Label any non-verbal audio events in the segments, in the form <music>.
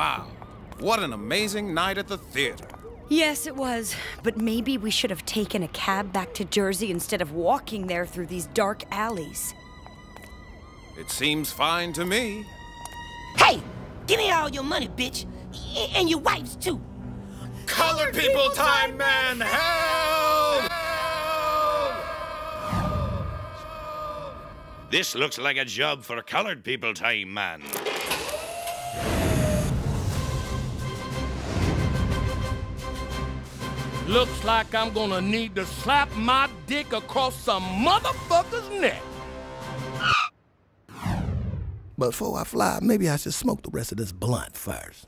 Wow, what an amazing night at the theater. Yes, it was. But maybe we should have taken a cab back to Jersey instead of walking there through these dark alleys. It seems fine to me. Hey, give me all your money, bitch. And your wife's too. Colored people time, man! Help! This looks like a job for colored people time, man. Looks like I'm gonna need to slap my dick across some motherfucker's neck. But before I fly, maybe I should smoke the rest of this blunt first.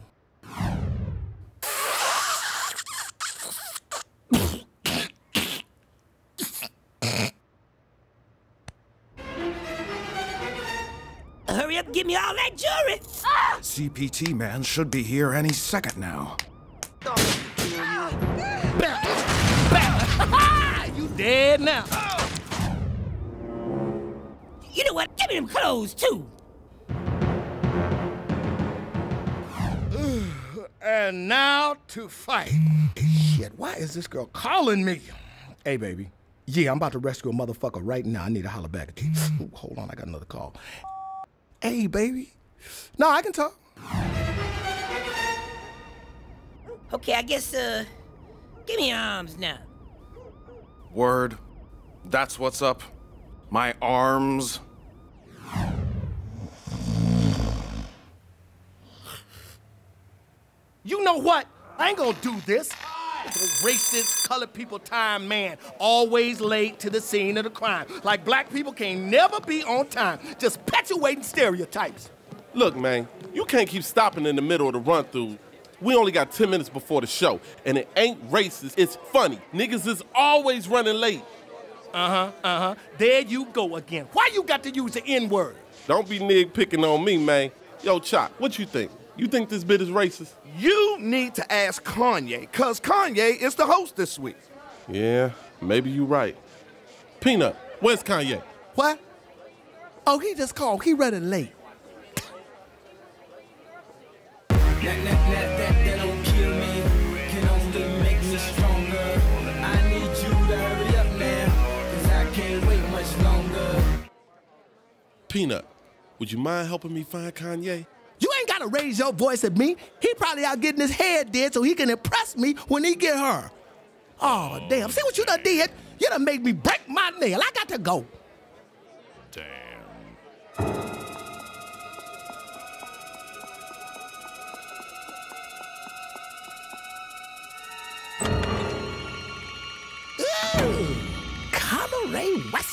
Hurry up, give me all that jewelry. Ah! CPT man should be here any second now. you dead now. You know what? Give me them clothes too. <sighs> And now to fight. Shit, why is this girl calling me? Hey, baby. Yeah, I'm about to rescue a motherfucker right now. I need to holler back at you. Hold on, I got another call. Hey, baby. No, I can talk. Okay, I guess, uh, give me your arms now. Word. That's what's up. My arms. You know what? I ain't gonna do this. The Racist, colored people time man, always late to the scene of the crime. Like black people can never be on time, just perpetuating stereotypes. Look, man, you can't keep stopping in the middle of the run through. We only got 10 minutes before the show, and it ain't racist, it's funny. Niggas is always running late. Uh-huh, uh-huh. There you go again. Why you got to use the N-word? Don't be nig picking on me, man. Yo, Chop, what you think? You think this bit is racist? You need to ask Kanye, cause Kanye is the host this week. Yeah, maybe you right. Peanut, where's Kanye? What? Oh, he just called. He running late. Peanut, would you mind helping me find Kanye? You ain't gotta raise your voice at me. He probably out getting his head did so he can impress me when he get her. Oh, damn. See what you done did? You done made me break my nail. I got to go. Damn.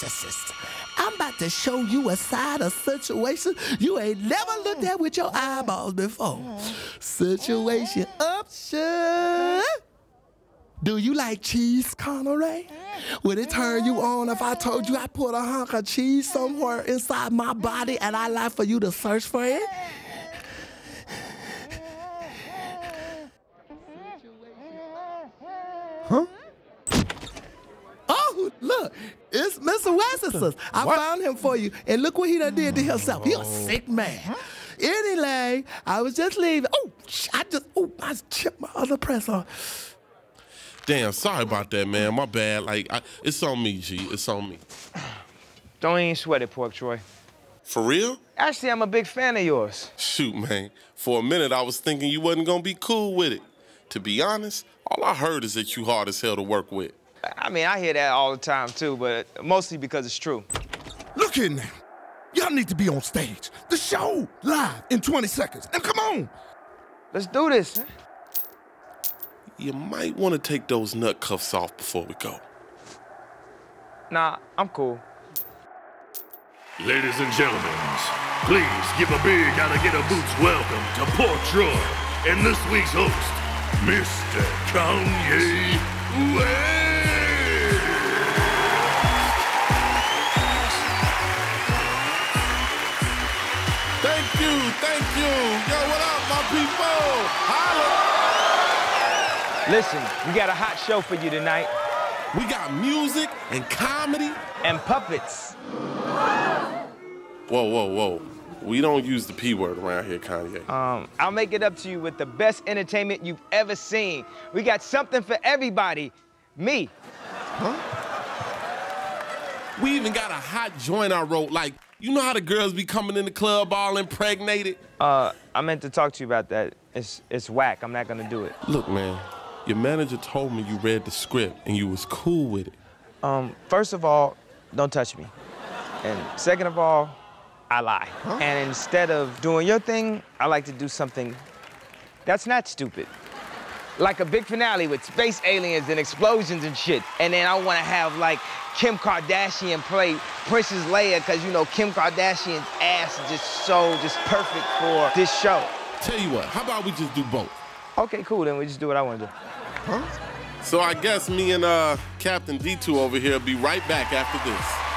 Westernist. I'm about to show you a side of situation you ain't never looked at with your eyeballs before. Situation option. Do you like cheese, Connery? Would it turn you on if I told you I put a hunk of cheese somewhere inside my body and I like for you to search for it? Huh? Oh, look, it's Mr. Wessesus. I found him for you, and look what he done did to himself. He a oh. sick man. Anyway, I was just leaving. Oh, I just, oh, I chipped my other press on. Damn, sorry about that, man. My bad. Like, I, it's on me, G. It's on me. Don't even sweat it, Pork Troy. For real? Actually, I'm a big fan of yours. Shoot, man. For a minute, I was thinking you wasn't gonna be cool with it. To be honest, all I heard is that you hard as hell to work with. I mean, I hear that all the time too, but mostly because it's true. Look in there. Y'all need to be on stage. The show live in 20 seconds. And come on. Let's do this. You might want to take those nut cuffs off before we go. Nah, I'm cool. Ladies and gentlemen, please give a big alligator boots welcome to Port Troy and this week's host, Mr. Kanye West. Thank you, thank you. Yo, what up, my people? Holla. Listen, we got a hot show for you tonight. We got music and comedy. And puppets. Whoa, whoa, whoa. We don't use the P word around here, Kanye. Um, I'll make it up to you with the best entertainment you've ever seen. We got something for everybody. Me. Huh? We even got a hot joint I wrote. Like, you know how the girls be coming in the club all impregnated? Uh, I meant to talk to you about that. It's it's whack. I'm not gonna do it. Look, man, your manager told me you read the script and you was cool with it. Um, first of all, don't touch me. And second of all, I lie. And instead of doing your thing, I like to do something that's not stupid. Like a big finale with space aliens and explosions and shit. And then I wanna have like Kim Kardashian play Princess Leia, because you know Kim Kardashian's ass is just so just perfect for this show. Tell you what, how about we just do both? Okay, cool, then we just do what I wanna do. So I guess me and uh, Captain D2 over here will be right back after this.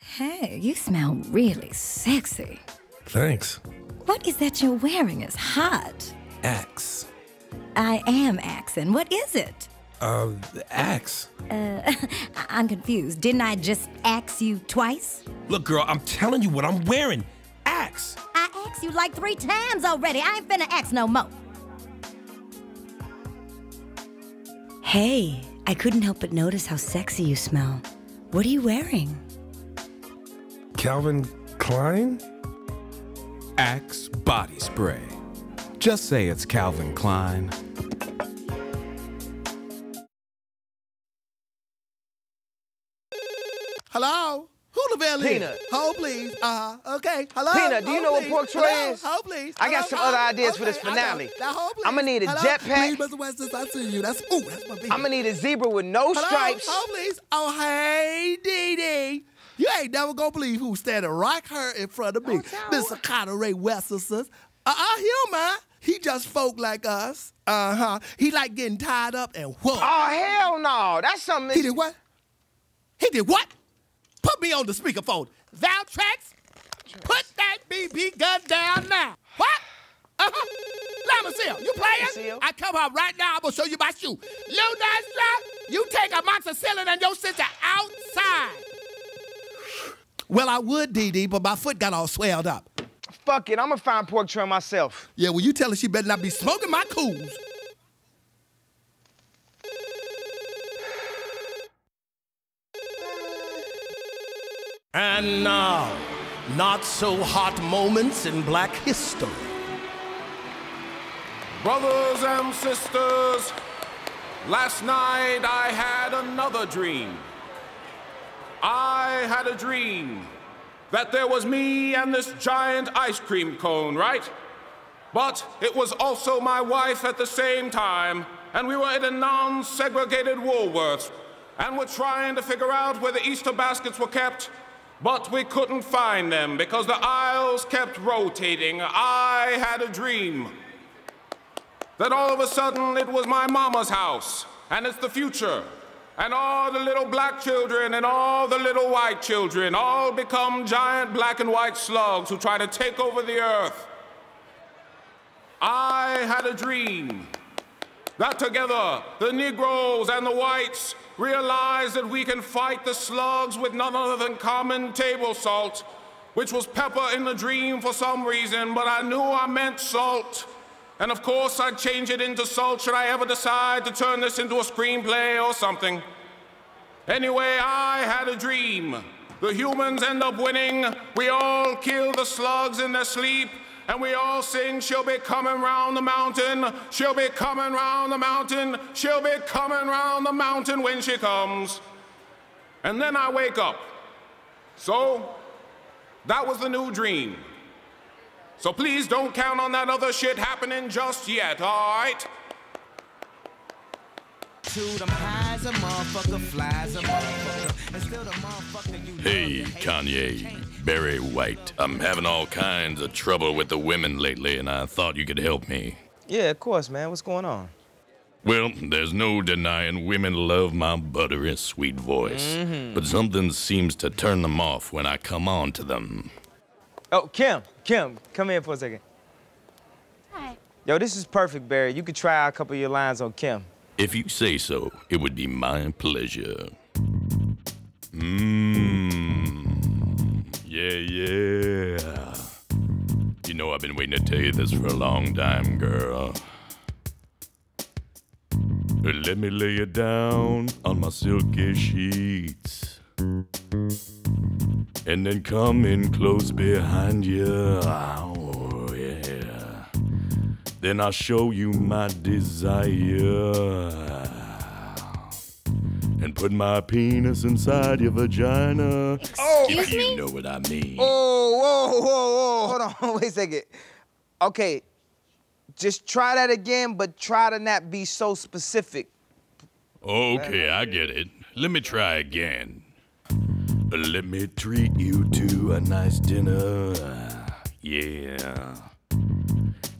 Hey, you smell really sexy. Thanks. What is that you're wearing? It's hot. Axe. I am Axon. What is it? Uh, axe. Uh, I- <laughs> I'm confused. Didn't I just axe you twice? Look, girl, I'm telling you what I'm wearing. Axe. I asked you like three times already. I ain't finna axe no more. Hey, I couldn't help but notice how sexy you smell. What are you wearing? Calvin Klein? Axe body spray. Just say it's Calvin Klein. Hello? Who the bell is? Peanut. Hold, please. Uh-huh. Okay. Hello? Peanut, do you Hold, know what please. pork troy Hello? is? Hold, please. I got Hello? some other Hold. ideas for this Okay, I got finale. it. Now, hold, please. I'ma need a Hello? jetpack. Please, Mr. Weston, I see you. That's, ooh, that's my baby. I'm gonna need a zebra with no Hello? stripes. Hold, please. Oh, hey, Dee Dee. You ain't never gonna believe who's standing right here in front of me. Mr. Connor Ray Westerson. Uh-uh, he don't mind. He just folk like us. Uh-huh. He like getting tied up and what? Oh hell no! That's something. He did what? He did what? Put me on the speakerphone. Tracks, put that BB gun down now. What? Uh-huh. Lamasil, you playing? I come out right now. I'm gonna show you my shoe. Lil Nas you take amoxicillin and your sister outside. Well, I would, Dee, but my foot got all swelled up. Fuck it, I'm gonna find pork troy myself. Yeah, well, you tell her she better not be smoking my cools. And now, not so hot moments in black history. Brothers and sisters, last night I had another dream. I had a dream that there was me and this giant ice cream cone, right? But it was also my wife at the same time, and we were at a non segregated Woolworths, and we're trying to figure out where the Easter baskets were kept, but we couldn't find them because the aisles kept rotating. I had a dream that all of a sudden it was my mama's house, and it's the future. And all the little black children and all the little white children all become giant black and white slugs who try to take over the earth. I had a dream that together the Negroes and the whites realized that we can fight the slugs with none other than common table salt, which was pepper in the dream for some reason, but I knew I meant salt. And of course, I'd change it into salt should I ever decide to turn this into a screenplay or something. Anyway, I had a dream. The humans end up winning. We all kill the slugs in their sleep. And we all sing, She'll be coming round the mountain. She'll be coming round the mountain. She'll be coming round the mountain when she comes. And then I wake up. So, that was the new dream. So please don't count on that other shit happening just yet, all right? To them highs, a motherfucker flies, a motherfucker. And still the motherfucker you Hey, Kanye, Barry White. I'm having all kinds of trouble with the women lately, and I thought you could help me. Yeah, of course, man. What's going on? Well, there's no denying women love my buttery sweet voice, Mhm. but something seems to turn them off when I come on to them. Oh, Kim, Kim, come here for a second. Hi. Yo, this is perfect, Barry. You could try out a couple of your lines on Kim. If you say so, it would be my pleasure. Mmm. Yeah, yeah. You know I've been waiting to tell you this for a long time, girl. Let me lay you down on my silky sheets. And then come in close behind you. Oh, yeah. Then I'll show you my desire. And put my penis inside your vagina. Oh, if you know what I mean. Oh, whoa, whoa, whoa. Hold on, <laughs> wait a second. Okay, just try that again, but try to not be so specific. Okay, I get it. Let me try again. Let me treat you to a nice dinner. Yeah.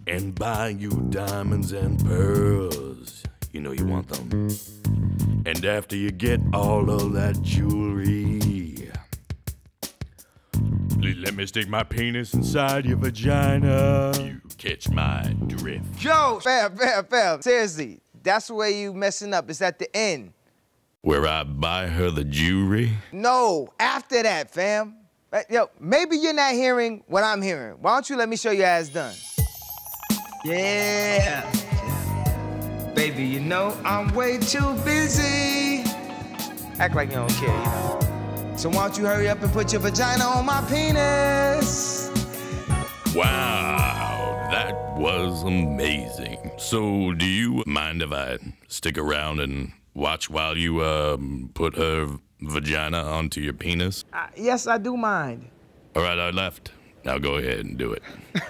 And buy you diamonds and pearls. You know you want them. And after you get all of that jewelry, let me stick my penis inside your vagina. You catch my drift. Yo, fam, fam, fam. Seriously, that's where you messing up. It's at the end. Where I buy her the jewelry? No, after that, fam. Yo, maybe you're not hearing what I'm hearing. Why don't you let me show your ass done? Yeah. Baby, you know I'm way too busy. Act like you don't care, you know. So why don't you hurry up and put your vagina on my penis? Wow, that was amazing. So, do you mind if I stick around and watch while you um, put her vagina onto your penis? Uh, yes, I do mind. All right, I left. Now go ahead and do it. <laughs>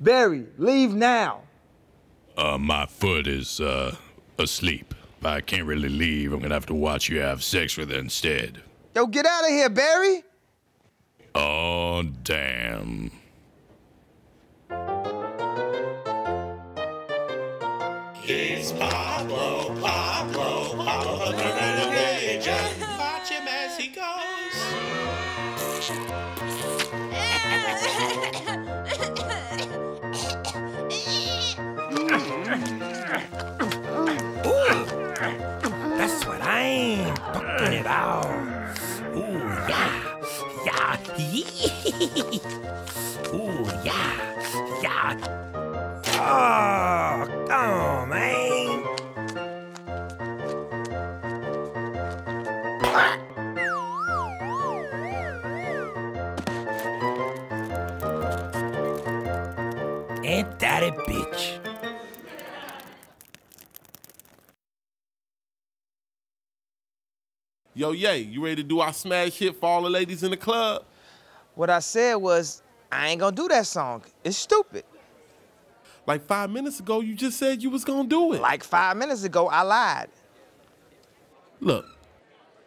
Barry, leave now. Uh, my foot is uh, asleep. I can't really leave. I'm gonna have to watch you have sex with her instead. Yo, get out of here, Barry. Oh, damn. He's Pablo, Pablo, Talking about. Ooh, yeah, yeah. <laughs> Ooh, yeah, yeah. Oh, Yo, Yay, you ready to do our smash hit for all the ladies in the club? What I said was, I ain't gonna do that song. It's stupid. Like five minutes ago, you just said you was gonna do it. Like five minutes ago, I lied. Look,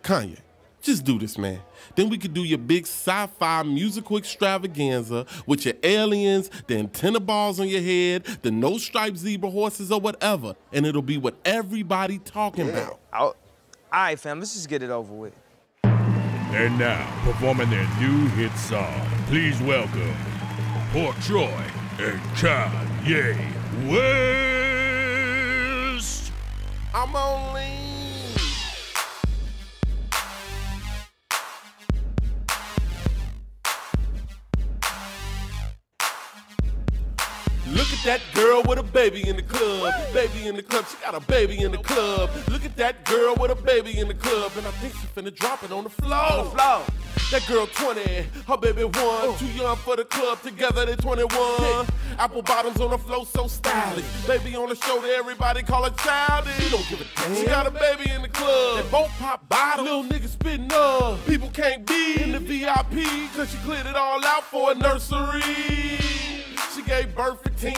Kanye, just do this, man. Then we could do your big sci-fi musical extravaganza with your aliens, the antenna balls on your head, the no-striped zebra horses or whatever, and it'll be what everybody talking about. Oh, All right, fam, let's just get it over with. And now, performing their new hit song, please welcome Port Troy and Kanye West. I'm only. That girl with a baby in the club. Baby in the club, she got a baby in the club. Look at that girl with a baby in the club, and I think she finna drop it on the floor. On the floor. That girl 20, her baby one. Too young for the club, together they 21. Apple bottoms on the floor, so stylish. Baby on the shoulder, everybody call her childish. She don't give a damn. She got a baby in the club. That both pop bottom. Little niggas spitting up. People can't be in the VIP, cause she cleared it all out for a nursery. She gave birth at 10,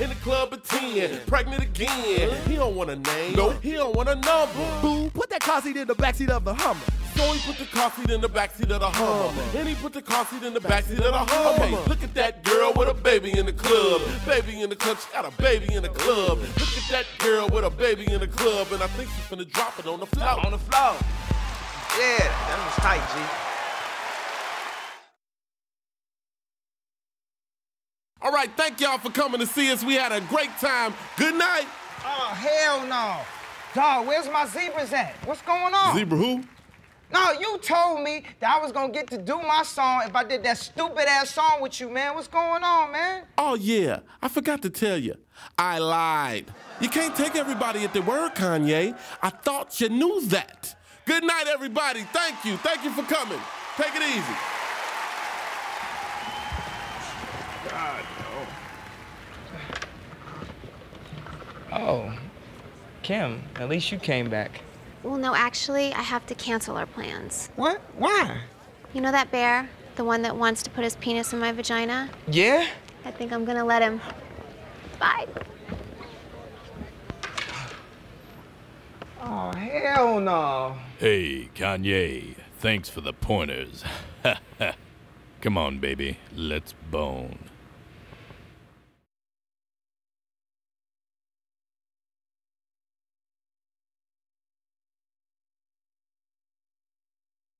in the club at 10, pregnant again. He don't want a name, no, he don't want a number. Boo, put that car seat in the backseat of the Hummer. So he put the car seat in the backseat of the Hummer. And he put the car seat in the backseat of the Hummer. Okay, look at that girl with a baby in the club. Baby in the club, she got a baby in the club. Look at that girl with a baby in the club, and I think she's finna drop it on the floor. On the floor. Yeah, that was tight, G. All right, thank y'all for coming to see us. We had a great time. Good night. Oh, hell no. Dog, where's my zebras at? What's going on? Zebra who? No, you told me that I was gonna get to do my song if I did that stupid ass song with you, man. What's going on, man? Oh, yeah. I forgot to tell you. I lied. You can't take everybody at their word, Kanye. I thought you knew that. Good night, everybody. Thank you. Thank you for coming. Take it easy. Oh, Kim, at least you came back. Well, no, actually, I have to cancel our plans. What? Why? You know that bear? The one that wants to put his penis in my vagina? Yeah? I think I'm gonna let him. Bye. Oh, hell no. Hey, Kanye, thanks for the pointers. <laughs> Come on, baby, let's bone.